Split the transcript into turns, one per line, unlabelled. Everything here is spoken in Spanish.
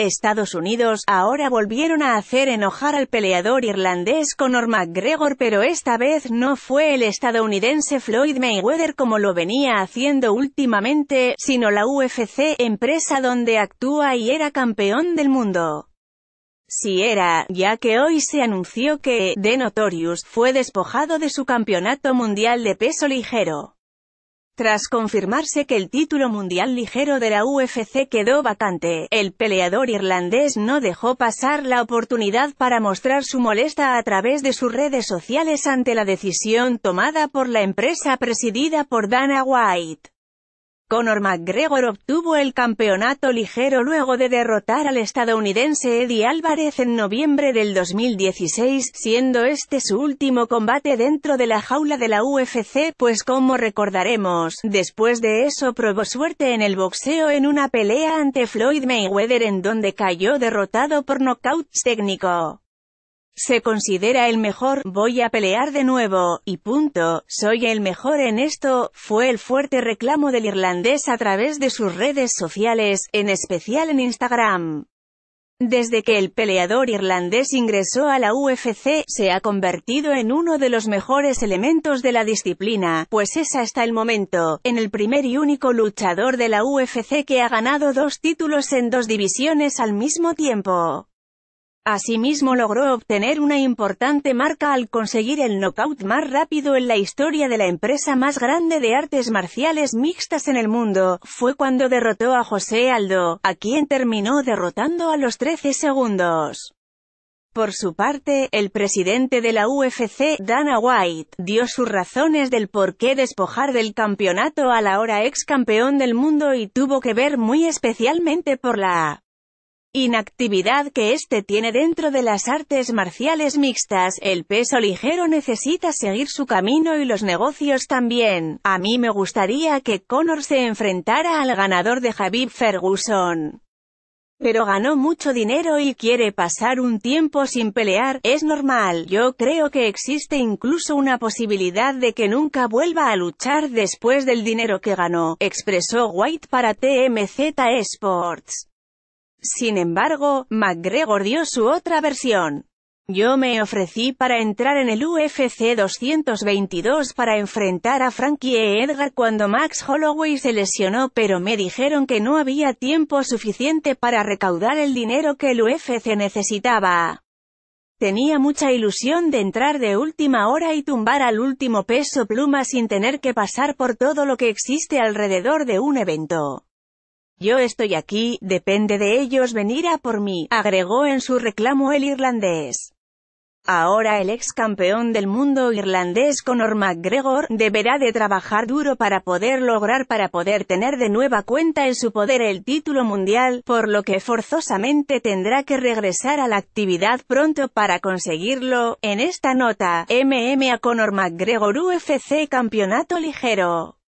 Estados Unidos, ahora volvieron a hacer enojar al peleador irlandés Conor McGregor pero esta vez no fue el estadounidense Floyd Mayweather como lo venía haciendo últimamente, sino la UFC, empresa donde actúa y era campeón del mundo. Si era, ya que hoy se anunció que The Notorious fue despojado de su campeonato mundial de peso ligero. Tras confirmarse que el título mundial ligero de la UFC quedó vacante, el peleador irlandés no dejó pasar la oportunidad para mostrar su molesta a través de sus redes sociales ante la decisión tomada por la empresa presidida por Dana White. Conor McGregor obtuvo el campeonato ligero luego de derrotar al estadounidense Eddie Álvarez en noviembre del 2016, siendo este su último combate dentro de la jaula de la UFC, pues como recordaremos, después de eso probó suerte en el boxeo en una pelea ante Floyd Mayweather en donde cayó derrotado por nocaut técnico se considera el mejor, voy a pelear de nuevo, y punto, soy el mejor en esto, fue el fuerte reclamo del irlandés a través de sus redes sociales, en especial en Instagram. Desde que el peleador irlandés ingresó a la UFC, se ha convertido en uno de los mejores elementos de la disciplina, pues es hasta el momento, en el primer y único luchador de la UFC que ha ganado dos títulos en dos divisiones al mismo tiempo. Asimismo logró obtener una importante marca al conseguir el knockout más rápido en la historia de la empresa más grande de artes marciales mixtas en el mundo, fue cuando derrotó a José Aldo, a quien terminó derrotando a los 13 segundos. Por su parte, el presidente de la UFC, Dana White, dio sus razones del por qué despojar del campeonato al ahora ex campeón del mundo y tuvo que ver muy especialmente por la inactividad que éste tiene dentro de las artes marciales mixtas, el peso ligero necesita seguir su camino y los negocios también. A mí me gustaría que Conor se enfrentara al ganador de Javib Ferguson. Pero ganó mucho dinero y quiere pasar un tiempo sin pelear, es normal, yo creo que existe incluso una posibilidad de que nunca vuelva a luchar después del dinero que ganó, expresó White para TMZ Sports. Sin embargo, McGregor dio su otra versión. Yo me ofrecí para entrar en el UFC 222 para enfrentar a Frankie e. Edgar cuando Max Holloway se lesionó pero me dijeron que no había tiempo suficiente para recaudar el dinero que el UFC necesitaba. Tenía mucha ilusión de entrar de última hora y tumbar al último peso pluma sin tener que pasar por todo lo que existe alrededor de un evento. Yo estoy aquí, depende de ellos venir a por mí, agregó en su reclamo el irlandés. Ahora el ex campeón del mundo irlandés Conor McGregor, deberá de trabajar duro para poder lograr para poder tener de nueva cuenta en su poder el título mundial, por lo que forzosamente tendrá que regresar a la actividad pronto para conseguirlo. En esta nota, MM a Conor McGregor UFC Campeonato Ligero.